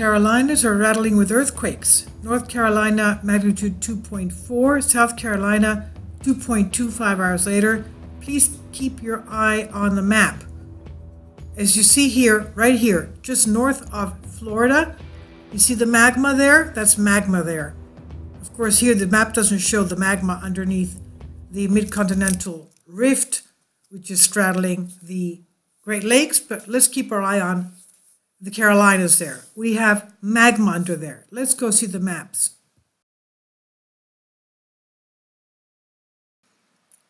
Carolinas are rattling with earthquakes. North Carolina, magnitude 2.4. South Carolina, 2.25 hours later. Please keep your eye on the map. As you see here, right here, just north of Florida, you see the magma there? That's magma there. Of course, here the map doesn't show the magma underneath the mid-continental rift, which is straddling the Great Lakes, but let's keep our eye on the Carolinas there. We have magma under there. Let's go see the maps.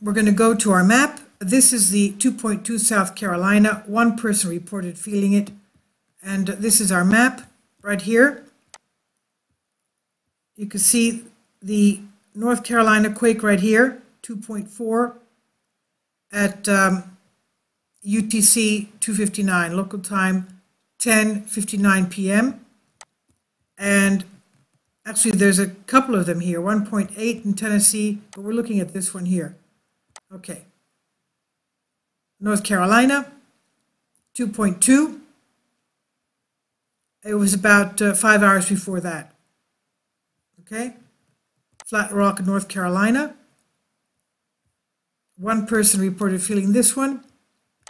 We're going to go to our map. This is the 2.2 South Carolina. One person reported feeling it. And this is our map right here. You can see the North Carolina quake right here, 2.4 at um, UTC 259, local time 10:59 p.m. And actually, there's a couple of them here, 1.8 in Tennessee, but we're looking at this one here. Okay. North Carolina, 2.2. It was about uh, five hours before that. Okay. Flat Rock, North Carolina. One person reported feeling this one.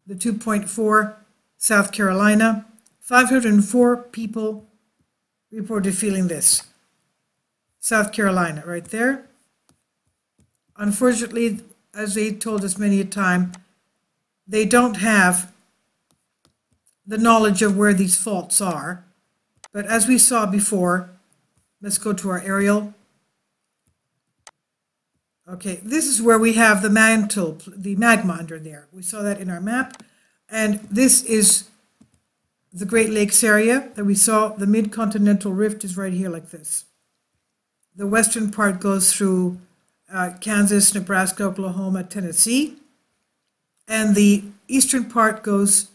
The 2.4, South Carolina. 504 people reported feeling this. South Carolina, right there. Unfortunately, as they told us many a time, they don't have the knowledge of where these faults are. But as we saw before, let's go to our aerial. Okay, this is where we have the mantle, the magma under there. We saw that in our map. And this is the Great Lakes area that we saw, the mid-continental rift is right here like this. The western part goes through uh, Kansas, Nebraska, Oklahoma, Tennessee. And the eastern part goes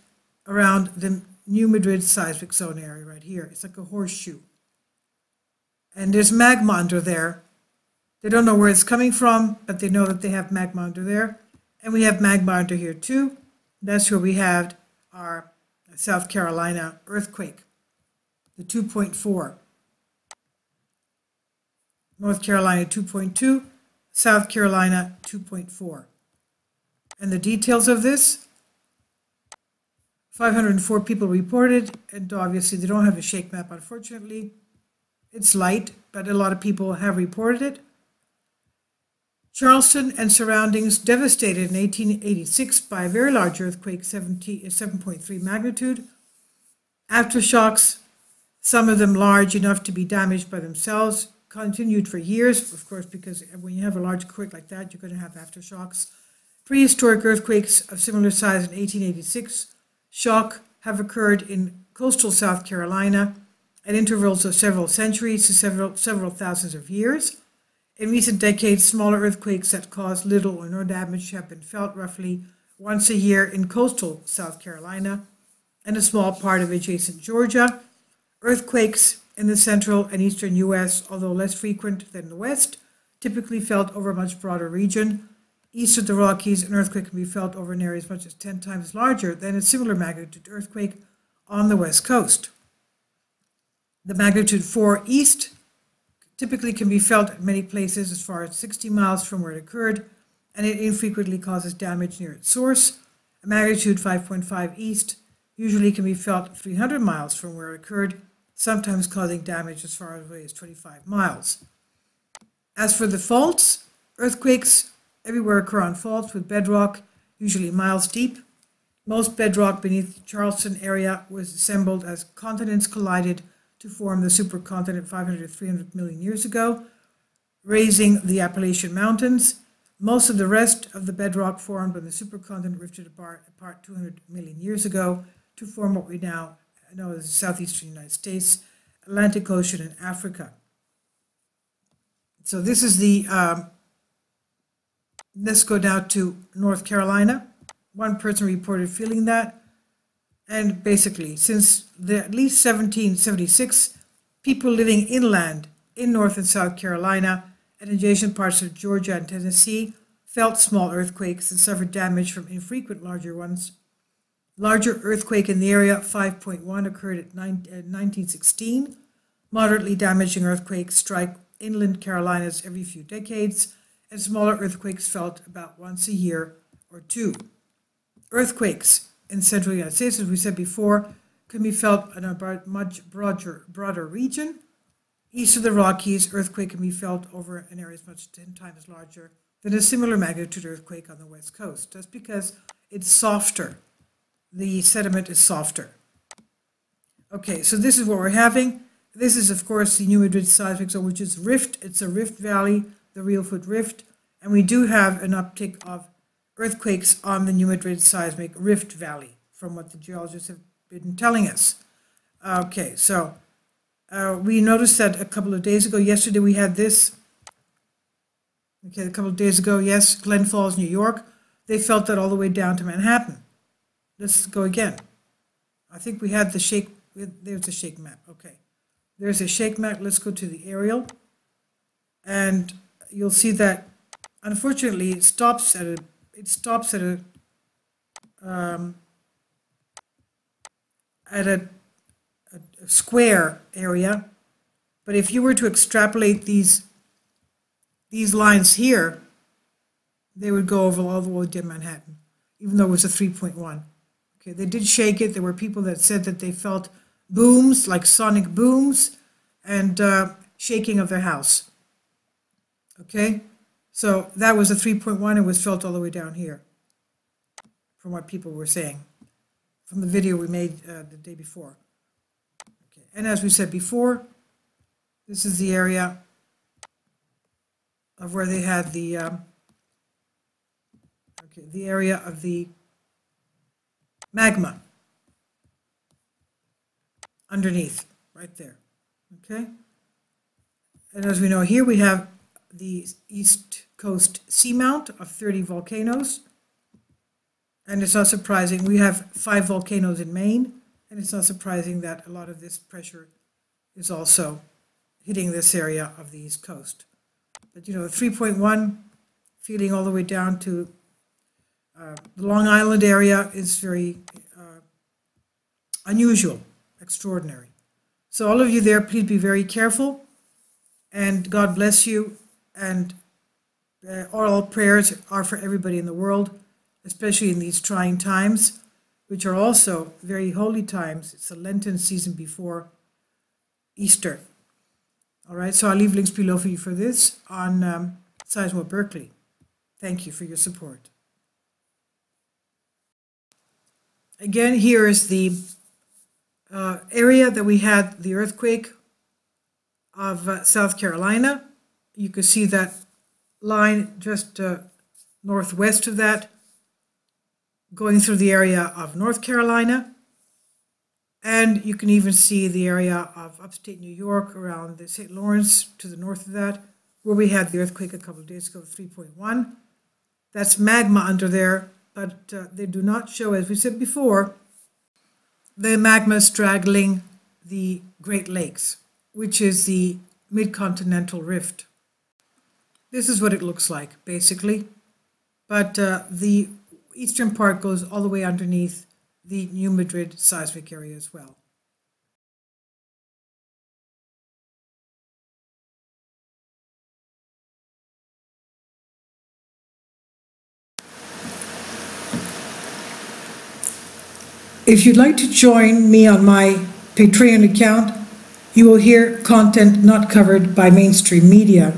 around the New Madrid seismic zone area right here. It's like a horseshoe. And there's magma under there. They don't know where it's coming from, but they know that they have magma under there. And we have magma under here too. That's where we have our South Carolina earthquake, the 2.4. North Carolina 2.2, South Carolina 2.4. And the details of this 504 people reported, and obviously they don't have a shake map, unfortunately. It's light, but a lot of people have reported it. Charleston and surroundings devastated in 1886 by a very large earthquake, 7.3 magnitude. Aftershocks, some of them large enough to be damaged by themselves, continued for years, of course, because when you have a large quake like that, you're going to have aftershocks. Prehistoric earthquakes of similar size in 1886 shock have occurred in coastal South Carolina at intervals of several centuries to several, several thousands of years. In recent decades, smaller earthquakes that cause little or no damage have been felt roughly once a year in coastal South Carolina and a small part of adjacent Georgia. Earthquakes in the central and eastern U.S., although less frequent than the west, typically felt over a much broader region. East of the Rockies, an earthquake can be felt over an area as much as 10 times larger than a similar magnitude earthquake on the west coast. The magnitude 4 east typically can be felt at many places as far as 60 miles from where it occurred, and it infrequently causes damage near its source. A magnitude 5.5 east usually can be felt 300 miles from where it occurred, sometimes causing damage as far away as 25 miles. As for the faults, earthquakes everywhere occur on faults with bedrock, usually miles deep. Most bedrock beneath the Charleston area was assembled as continents collided to form the supercontinent 500 to 300 million years ago, raising the Appalachian Mountains. Most of the rest of the bedrock formed when the supercontinent rifted apart, apart 200 million years ago to form what we now know as the southeastern United States, Atlantic Ocean, and Africa. So this is the, um, let's go down to North Carolina. One person reported feeling that. And basically, since the, at least 1776, people living inland in North and South Carolina and adjacent parts of Georgia and Tennessee felt small earthquakes and suffered damage from infrequent larger ones. Larger earthquake in the area, 5.1, occurred at nine- uh, 1916. Moderately damaging earthquakes strike inland Carolinas every few decades, and smaller earthquakes felt about once a year or two. Earthquakes in central United States, as we said before, can be felt in a much broader, broader region. East of the Rockies, earthquake can be felt over an area as much as 10 times larger than a similar magnitude earthquake on the west coast. That's because it's softer. The sediment is softer. Okay, so this is what we're having. This is, of course, the New Madrid seismic zone, which is rift. It's a rift valley, the Reelfoot Rift, and we do have an uptick of earthquakes on the New Madrid seismic rift valley, from what the geologists have been telling us. Okay, so uh, we noticed that a couple of days ago. Yesterday we had this. Okay, a couple of days ago, yes, Glen Falls, New York. They felt that all the way down to Manhattan. Let's go again. I think we had the shake. There's a shake map. Okay, there's a shake map. Let's go to the aerial, and you'll see that unfortunately it stops at a. It stops at a. Um, at a, a, a square area, but if you were to extrapolate these these lines here, they would go over all the way to Manhattan, even though it was a 3.1. Okay, they did shake it. There were people that said that they felt booms, like sonic booms, and uh, shaking of their house. Okay, so that was a 3.1. It was felt all the way down here, from what people were saying, from the video we made uh, the day before. Okay, and as we said before, this is the area of where they had the, um, okay, the area of the magma underneath, right there, okay? And as we know here, we have the East Coast seamount of 30 volcanoes. And it's not surprising, we have five volcanoes in Maine, and it's not surprising that a lot of this pressure is also hitting this area of the East Coast. But, you know, 3.1 feeding all the way down to uh, the Long Island area is very uh, unusual, extraordinary. So all of you there, please be very careful, and God bless you. And uh, all prayers are for everybody in the world, especially in these trying times, which are also very holy times. It's the Lenten season before Easter. All right, so I'll leave links below for you for this on um, Seismo Berkeley. Thank you for your support. Again, here is the uh, area that we had the earthquake of uh, South Carolina. You can see that line just uh, northwest of that, going through the area of North Carolina. And you can even see the area of upstate New York around the St. Lawrence to the north of that, where we had the earthquake a couple of days ago, 3.1. That's magma under there, but uh, they do not show, as we said before, the magma straggling the Great Lakes, which is the mid-continental rift. This is what it looks like, basically. But uh, the eastern part goes all the way underneath the New Madrid seismic area as well. If you'd like to join me on my Patreon account, you will hear content not covered by mainstream media.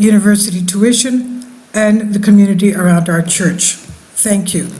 university tuition and the community around our church. Thank you.